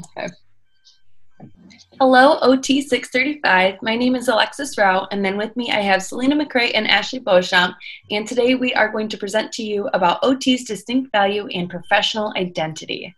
Okay. Hello, OT 635. My name is Alexis Rau, and then with me I have Selena McCray and Ashley Beauchamp. And today we are going to present to you about OT's distinct value and professional identity.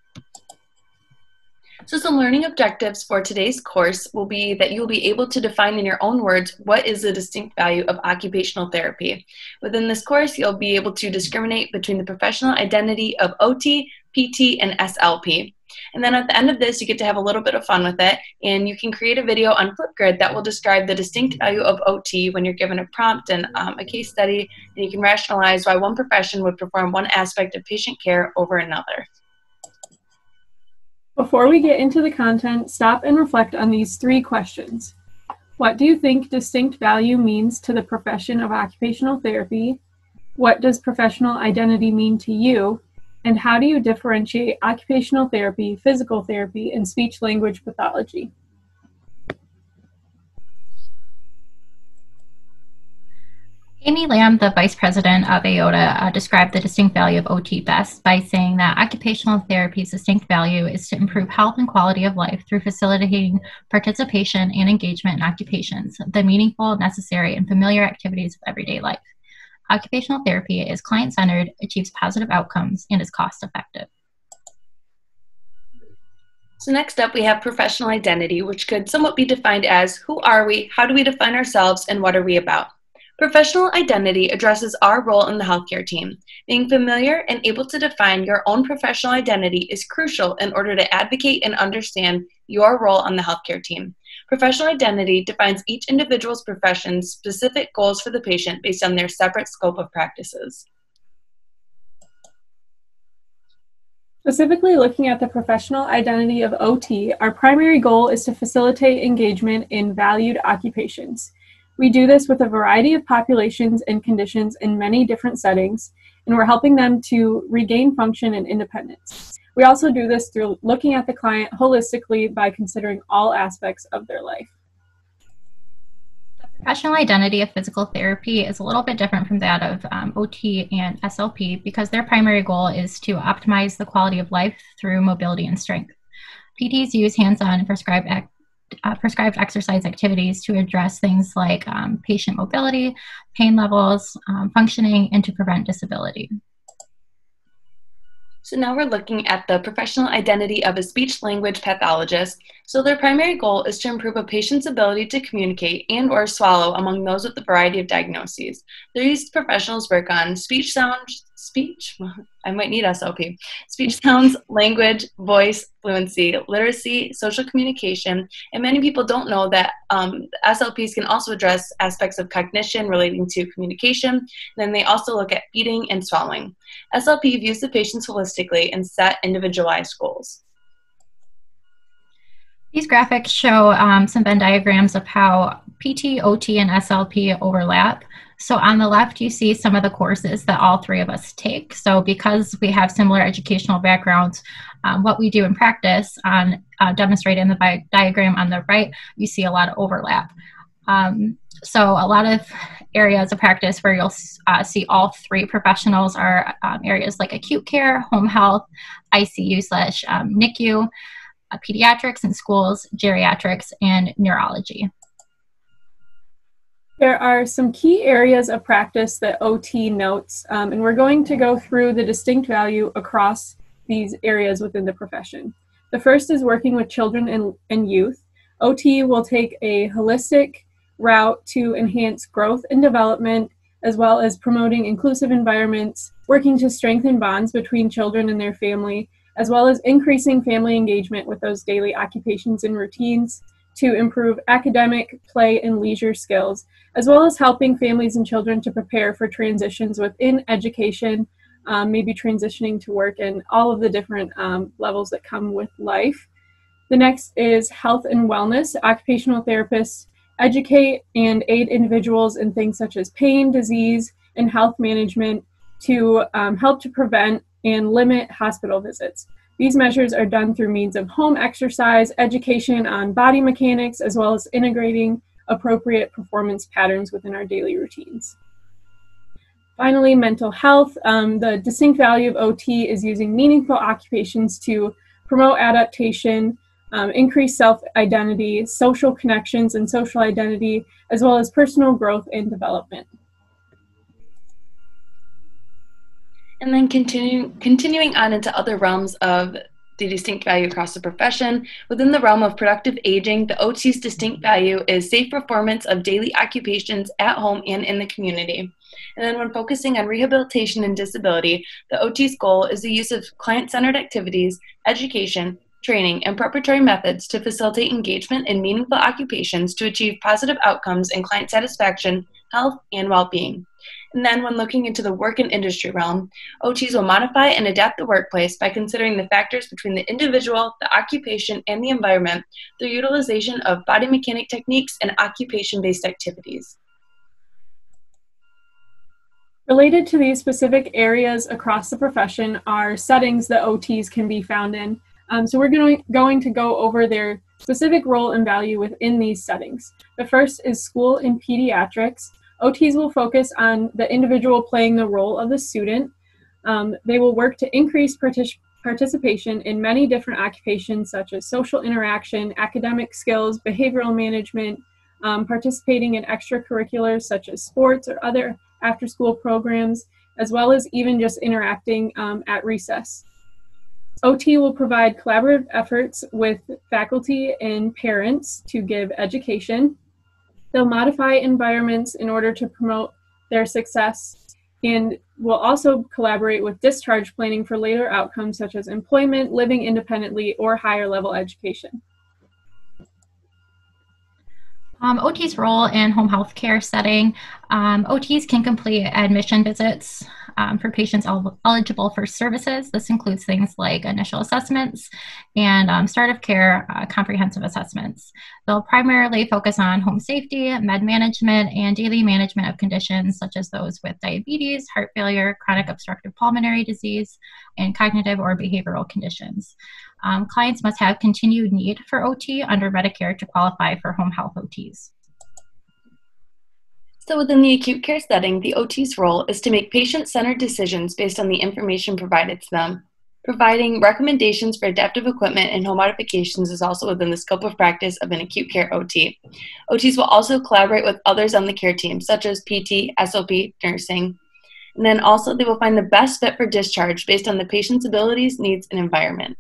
So some learning objectives for today's course will be that you'll be able to define in your own words what is the distinct value of occupational therapy. Within this course, you'll be able to discriminate between the professional identity of OT, PT, and SLP. And then at the end of this, you get to have a little bit of fun with it, and you can create a video on Flipgrid that will describe the distinct value of OT when you're given a prompt and um, a case study, and you can rationalize why one profession would perform one aspect of patient care over another. Before we get into the content, stop and reflect on these three questions. What do you think distinct value means to the profession of occupational therapy? What does professional identity mean to you? And how do you differentiate occupational therapy, physical therapy, and speech language pathology? Amy Lamb, the vice president of AOTA, uh, described the distinct value of OT best by saying that occupational therapy's distinct value is to improve health and quality of life through facilitating participation and engagement in occupations, the meaningful, necessary, and familiar activities of everyday life. Occupational therapy is client centered, achieves positive outcomes, and is cost effective. So, next up, we have professional identity, which could somewhat be defined as who are we, how do we define ourselves, and what are we about? Professional identity addresses our role in the healthcare team. Being familiar and able to define your own professional identity is crucial in order to advocate and understand your role on the healthcare team. Professional identity defines each individual's profession's specific goals for the patient based on their separate scope of practices. Specifically looking at the professional identity of OT, our primary goal is to facilitate engagement in valued occupations. We do this with a variety of populations and conditions in many different settings, and we're helping them to regain function and independence. We also do this through looking at the client holistically by considering all aspects of their life. The professional identity of physical therapy is a little bit different from that of um, OT and SLP because their primary goal is to optimize the quality of life through mobility and strength. PTs use hands on and prescribed uh, prescribed exercise activities to address things like um, patient mobility, pain levels, um, functioning, and to prevent disability. So now we're looking at the professional identity of a speech language pathologist. So their primary goal is to improve a patient's ability to communicate and or swallow among those with a variety of diagnoses. These professionals work on speech sounds, speech, I might need SLP, speech sounds, language, voice, fluency, literacy, social communication, and many people don't know that um, SLPs can also address aspects of cognition relating to communication. Then they also look at feeding and swallowing. SLP views the patients holistically and set individualized goals. These graphics show um, some Venn diagrams of how PT, OT, and SLP overlap. So on the left, you see some of the courses that all three of us take. So because we have similar educational backgrounds, um, what we do in practice on uh, demonstrated in the diagram on the right, you see a lot of overlap. Um, so a lot of areas of practice where you'll uh, see all three professionals are um, areas like acute care, home health, ICU slash um, NICU, pediatrics and schools, geriatrics, and neurology. There are some key areas of practice that OT notes, um, and we're going to go through the distinct value across these areas within the profession. The first is working with children and, and youth. OT will take a holistic route to enhance growth and development, as well as promoting inclusive environments, working to strengthen bonds between children and their family, as well as increasing family engagement with those daily occupations and routines to improve academic, play, and leisure skills, as well as helping families and children to prepare for transitions within education, um, maybe transitioning to work and all of the different um, levels that come with life. The next is health and wellness. Occupational therapists educate and aid individuals in things such as pain, disease, and health management to um, help to prevent and limit hospital visits. These measures are done through means of home exercise, education on body mechanics, as well as integrating appropriate performance patterns within our daily routines. Finally, mental health. Um, the distinct value of OT is using meaningful occupations to promote adaptation, um, increased self identity, social connections and social identity, as well as personal growth and development. And then continuing continuing on into other realms of the distinct value across the profession. Within the realm of productive aging, the OT's distinct value is safe performance of daily occupations at home and in the community. And then, when focusing on rehabilitation and disability, the OT's goal is the use of client centered activities, education, training, and preparatory methods to facilitate engagement in meaningful occupations to achieve positive outcomes in client satisfaction, health, and well being. And then, when looking into the work and industry realm, OTs will modify and adapt the workplace by considering the factors between the individual, the occupation, and the environment through utilization of body mechanic techniques and occupation based activities. Related to these specific areas across the profession are settings that OTs can be found in. Um, so we're going, going to go over their specific role and value within these settings. The first is school in pediatrics. OTs will focus on the individual playing the role of the student. Um, they will work to increase partic- participation in many different occupations such as social interaction, academic skills, behavioral management, um, participating in extracurriculars such as sports or other after school programs, as well as even just interacting um, at recess. OT will provide collaborative efforts with faculty and parents to give education. They'll modify environments in order to promote their success and will also collaborate with discharge planning for later outcomes such as employment, living independently, or higher level education. Um, OT's role in home health care setting. Um, OTs can complete admission visits um, for patients el- eligible for services. This includes things like initial assessments and um, start of care uh, comprehensive assessments. They'll primarily focus on home safety, med management, and daily management of conditions such as those with diabetes, heart failure, chronic obstructive pulmonary disease, and cognitive or behavioral conditions. Um, clients must have continued need for OT under Medicare to qualify for home health OTs. So, within the acute care setting, the OT's role is to make patient centered decisions based on the information provided to them. Providing recommendations for adaptive equipment and home modifications is also within the scope of practice of an acute care OT. OTs will also collaborate with others on the care team, such as PT, SLP, nursing. And then also, they will find the best fit for discharge based on the patient's abilities, needs, and environment.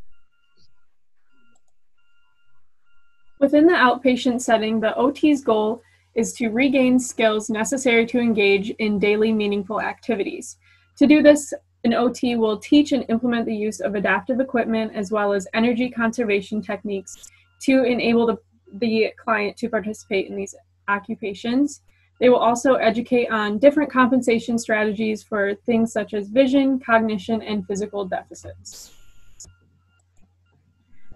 Within the outpatient setting, the OT's goal is to regain skills necessary to engage in daily meaningful activities. To do this, an OT will teach and implement the use of adaptive equipment as well as energy conservation techniques to enable the, the client to participate in these occupations. They will also educate on different compensation strategies for things such as vision, cognition, and physical deficits.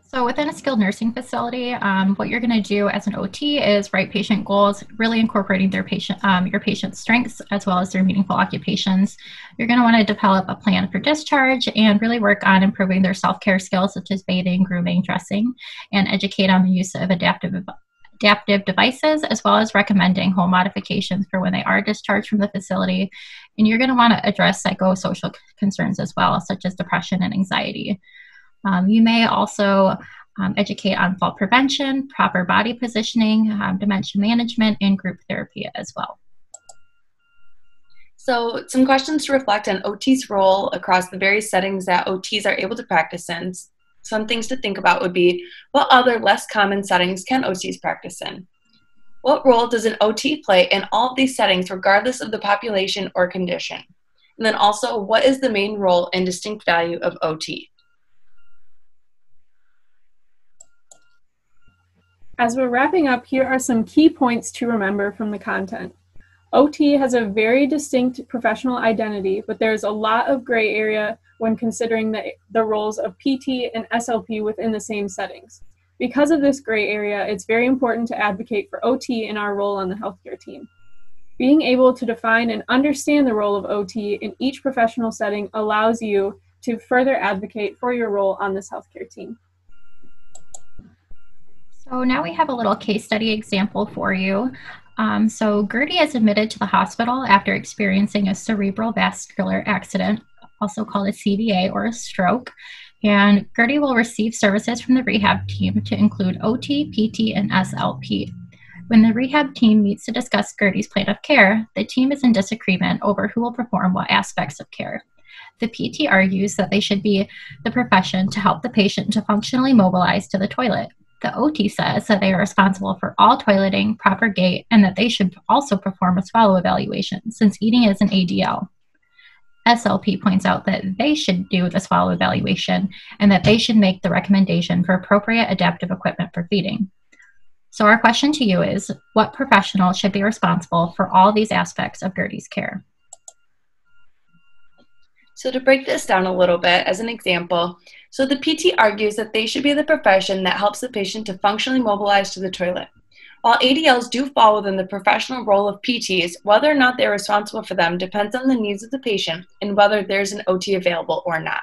So within a skilled nursing facility, um, what you're going to do as an OT is write patient goals, really incorporating their patient, um, your patient's strengths as well as their meaningful occupations. You're going to want to develop a plan for discharge and really work on improving their self-care skills such as bathing, grooming, dressing, and educate on the use of adaptive adaptive devices as well as recommending home modifications for when they are discharged from the facility. And you're going to want to address psychosocial concerns as well, such as depression and anxiety. Um, you may also um, educate on fall prevention, proper body positioning, um, dementia management, and group therapy as well. So, some questions to reflect on OT's role across the various settings that OTs are able to practice in. Some things to think about would be what other less common settings can OTs practice in? What role does an OT play in all of these settings, regardless of the population or condition? And then also, what is the main role and distinct value of OT? As we're wrapping up, here are some key points to remember from the content. OT has a very distinct professional identity, but there's a lot of gray area when considering the, the roles of PT and SLP within the same settings. Because of this gray area, it's very important to advocate for OT in our role on the healthcare team. Being able to define and understand the role of OT in each professional setting allows you to further advocate for your role on this healthcare team. So now we have a little case study example for you. Um, so Gertie is admitted to the hospital after experiencing a cerebral vascular accident, also called a CVA or a stroke. And Gertie will receive services from the rehab team to include OT, PT, and SLP. When the rehab team meets to discuss Gertie's plan of care, the team is in disagreement over who will perform what aspects of care. The PT argues that they should be the profession to help the patient to functionally mobilize to the toilet. The OT says that they are responsible for all toileting, proper gait, and that they should also perform a swallow evaluation since eating is an ADL. SLP points out that they should do the swallow evaluation and that they should make the recommendation for appropriate adaptive equipment for feeding. So, our question to you is what professional should be responsible for all these aspects of Gertie's care? So, to break this down a little bit, as an example, so the PT argues that they should be the profession that helps the patient to functionally mobilize to the toilet. While ADLs do fall within the professional role of PTs, whether or not they're responsible for them depends on the needs of the patient and whether there's an OT available or not.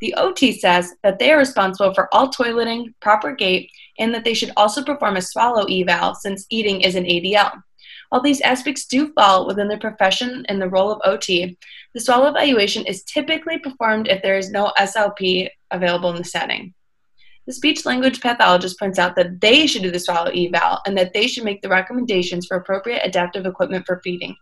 The OT says that they are responsible for all toileting, proper gait, and that they should also perform a swallow eval since eating is an ADL. While these aspects do fall within the profession and the role of OT, the swallow evaluation is typically performed if there is no SLP available in the setting. The speech language pathologist points out that they should do the swallow eval and that they should make the recommendations for appropriate adaptive equipment for feeding.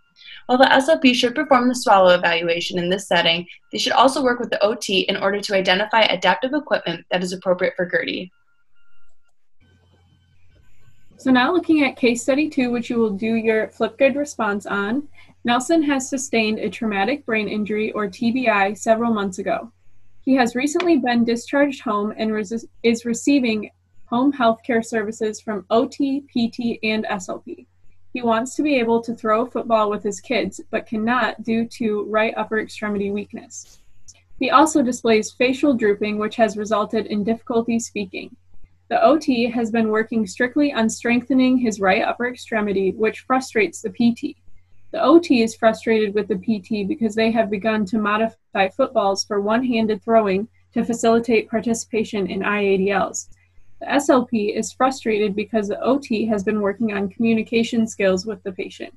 While the SLP should perform the swallow evaluation in this setting, they should also work with the OT in order to identify adaptive equipment that is appropriate for Gertie. So now looking at case study two, which you will do your Flipgrid response on, Nelson has sustained a traumatic brain injury or TBI several months ago. He has recently been discharged home and is receiving home health care services from OT, PT, and SLP. He wants to be able to throw football with his kids, but cannot due to right upper extremity weakness. He also displays facial drooping, which has resulted in difficulty speaking. The OT has been working strictly on strengthening his right upper extremity, which frustrates the PT. The OT is frustrated with the PT because they have begun to modify footballs for one handed throwing to facilitate participation in IADLs. The SLP is frustrated because the OT has been working on communication skills with the patient.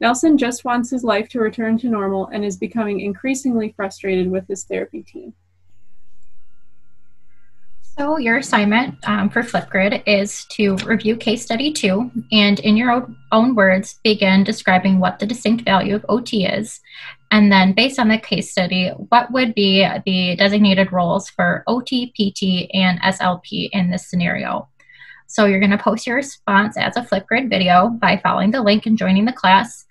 Nelson just wants his life to return to normal and is becoming increasingly frustrated with his therapy team. So, your assignment um, for Flipgrid is to review case study two and, in your own words, begin describing what the distinct value of OT is. And then, based on the case study, what would be the designated roles for OT, PT, and SLP in this scenario? So, you're going to post your response as a Flipgrid video by following the link and joining the class.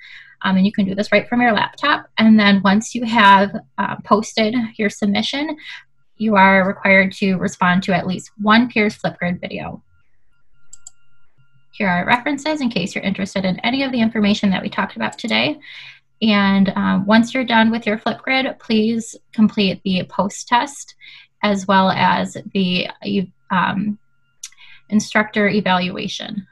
Um, and you can do this right from your laptop. And then once you have uh, posted your submission, you are required to respond to at least one peer's Flipgrid video. Here are references in case you're interested in any of the information that we talked about today. And um, once you're done with your Flipgrid, please complete the post test as well as the um, instructor evaluation.